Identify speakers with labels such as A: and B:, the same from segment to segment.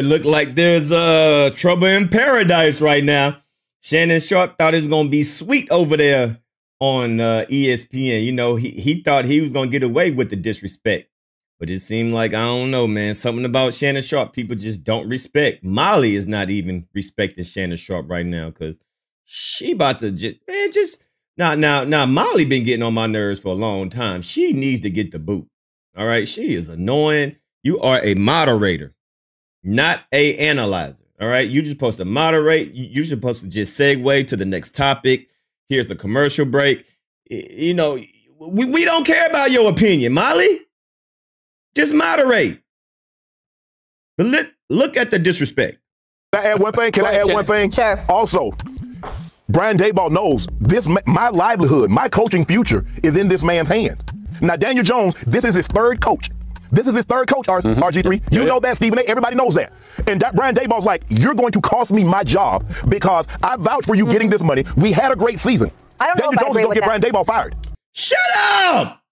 A: it looked like there's uh trouble in paradise right now. Shannon Sharpe thought it was gonna be sweet over there on uh, ESPN. You know, he he thought he was gonna get away with the disrespect. But it seemed like I don't know, man. Something about Shannon Sharpe people just don't respect. Molly is not even respecting Shannon Sharpe right now because she about to just man just now now now Molly been getting on my nerves for a long time. She needs to get the boot. All right, she is annoying. You are a moderator, not a analyzer. All right, you're just supposed to moderate. You're supposed to just segue to the next topic. Here's a commercial break. You know, we, we don't care about your opinion, Molly. Just moderate. But let, look at the disrespect.
B: Can I add one thing? Can I add one thing?
C: Sure.
B: Also, Brian Daboll knows this. My livelihood, my coaching future is in this man's hand. Now, Daniel Jones, this is his third coach. This is his third coach, R- mm-hmm. RG3. You yeah. know that, Stephen A. Everybody knows that. And that Brian Daboll's like, you're going to cost me my job because I vouched for you mm-hmm. getting this money. We had a great season.
C: I don't Daniel know if Jones I agree is going to
B: get that. Brian Daboll fired.
A: Shut up!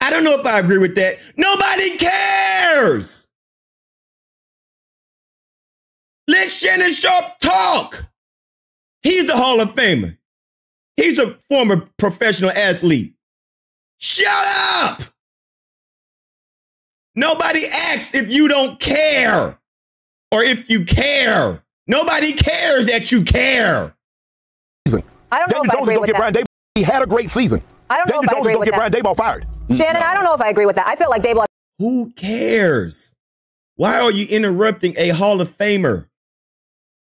A: I don't know if I agree with that. Nobody cares. Let Shannon Sharpe talk. He's a Hall of Famer. He's a former professional athlete. Shut up. Nobody asks if you don't care or if you care. Nobody cares that you care.
C: I don't know if I agree with that.
B: He had a great season.
C: I don't Daniel know if Jones I agree with
B: get that. Brian Daboll fired.
C: Shannon, I don't know if I agree with that. I feel like Daboll.
A: Who cares? Why are you interrupting a Hall of Famer?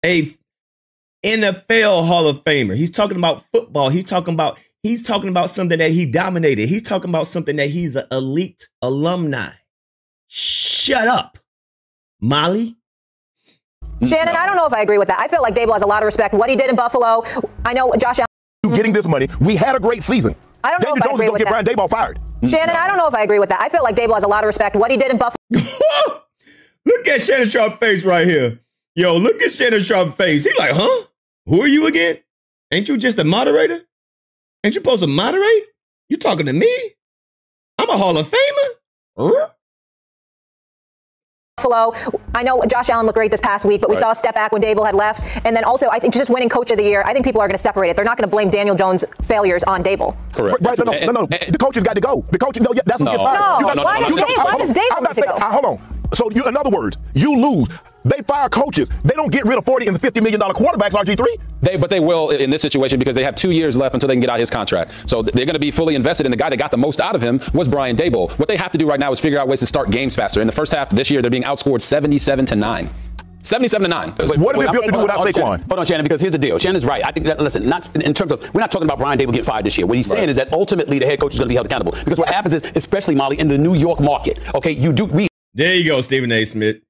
A: A NFL Hall of Famer. He's talking about football. He's talking about he's talking about something that he dominated. He's talking about something that he's an elite alumni. Shut up, Molly.
C: Shannon, I don't know if I agree with that. I feel like Daboll has a lot of respect. What he did in Buffalo. I know Josh Allen.
B: Getting this money, we had a great season.
C: I don't know Daniel if I agree with
B: get that. Brian Daboll fired.
C: Shannon, I don't know if I agree with that. I feel like Daboll has a lot of respect. What he did in Buffalo.
A: look at Shannon Sharpe's face right here. Yo, look at Shannon Sharpe's face. He like, huh? Who are you again? Ain't you just a moderator? Ain't you supposed to moderate? You talking to me? I'm a Hall of Famer. Huh?
C: Buffalo. I know Josh Allen looked great this past week, but we right. saw a step back when Daboll had left. And then also, I think just winning coach of the year, I think people are going to separate it. They're not going to blame Daniel Jones' failures on Daboll.
B: Correct. Right, no, no, no, no. The coach has got to go. The coach, no, yeah, that's
C: no.
B: who gets
C: fired. No, no, no, why, does, Dave, why does Daboll
B: get to go? Hold on. So, you, in other words, you lose. They fire coaches. They don't get rid of 40 and 50 million dollar quarterbacks, RG3.
D: They, but they will in this situation because they have two years left until they can get out his contract. So they're going to be fully invested. in the guy that got the most out of him was Brian Daboll. What they have to do right now is figure out ways to start games faster. In the first half this year, they're being outscored 77 to nine. 77 to 9.
B: But what do we have to do without Saquon?
E: Hold on, Shannon, because here's the deal. Shannon's right. I think that, listen, not in terms of, we're not talking about Brian Daboll getting fired this year. What he's saying right. is that ultimately the head coach is going to be held accountable. Because what happens is, especially Molly, in the New York market, okay, you do, we.
A: There you go, Stephen A. Smith.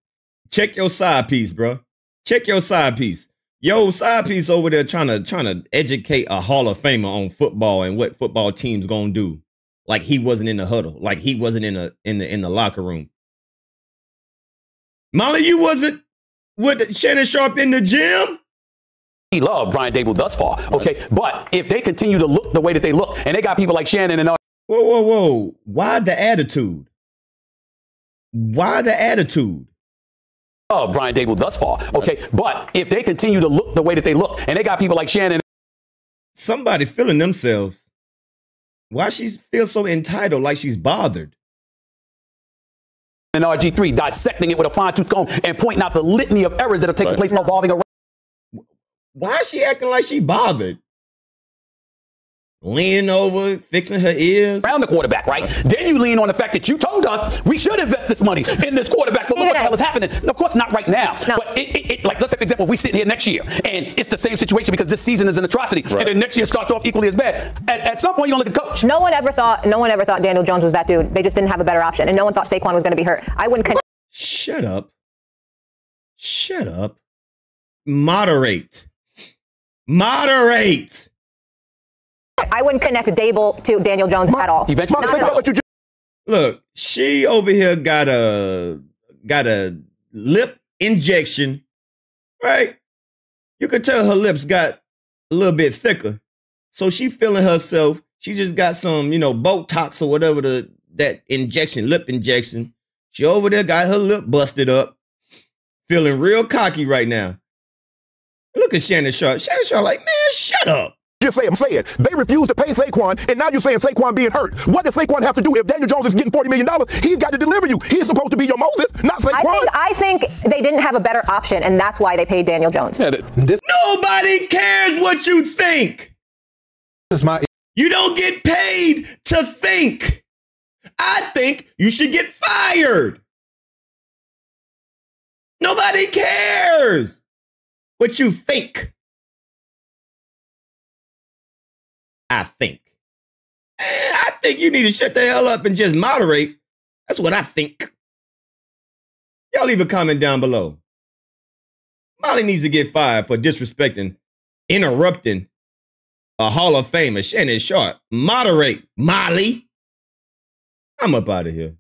A: Check your side piece, bro. Check your side piece. Yo, side piece over there trying to trying to educate a Hall of Famer on football and what football teams gonna do. Like he wasn't in the huddle. Like he wasn't in the in the in the locker room. Molly, you wasn't with Shannon Sharpe in the gym?
E: He loved Brian Daboll thus far. Okay. But if they continue to look the way that they look, and they got people like Shannon and all.
A: Whoa, whoa, whoa. Why the attitude? Why the attitude?
E: Of Brian Daboll thus far. Okay. But if they continue to look the way that they look, and they got people like Shannon.
A: Somebody feeling themselves. Why she feel so entitled, like she's bothered?
E: and RG3, dissecting it with a fine tooth comb and pointing out the litany of errors that are taking right. place involving a.
A: Why is she acting like she bothered? Leaning over, fixing her ears.
E: Around the quarterback, right? Then you lean on the fact that you told us we should invest this money in this quarterback. So what the hell is happening? of course, not right now. No. But it, it, it, like, let's say, for example, if we sit here next year and it's the same situation because this season is an atrocity, right. and then next year starts off equally as bad. At, at some point, you're gonna look at coach.
C: No one ever thought. No one ever thought Daniel Jones was that dude. They just didn't have a better option, and no one thought Saquon was going to be hurt. I wouldn't. Con-
A: Shut up. Shut up. Moderate. Moderate.
C: I wouldn't connect Daboll to Daniel Jones at all.
E: Eventually,
A: look, she over here got a got a lip injection, right? You could tell her lips got a little bit thicker, so she feeling herself. She just got some, you know, Botox or whatever the that injection, lip injection. She over there got her lip busted up. feeling real cocky right now. Look at Shannon Sharpe. Shannon Sharpe, like, man, shut up.
B: Just say I'm saying they refused to pay Saquon, and now you're saying Saquon being hurt. What does Saquon have to do if Daniel Jones is getting forty million dollars? He's got to deliver you. He's supposed to be your Moses, not Saquon.
C: I think I think they didn't have a better option, and that's why they paid Daniel Jones.
D: Yeah, this
A: Nobody cares what you think.
F: is my
A: You don't get paid to think. I think you should get fired. Nobody cares what you think. I think. Eh, I think you need to shut the hell up and just moderate. That's what I think. Y'all leave a comment down below. Molly needs to get fired for disrespecting, interrupting a Hall of Famer, Shannon Sharpe. Moderate, Molly. I'm up out of here.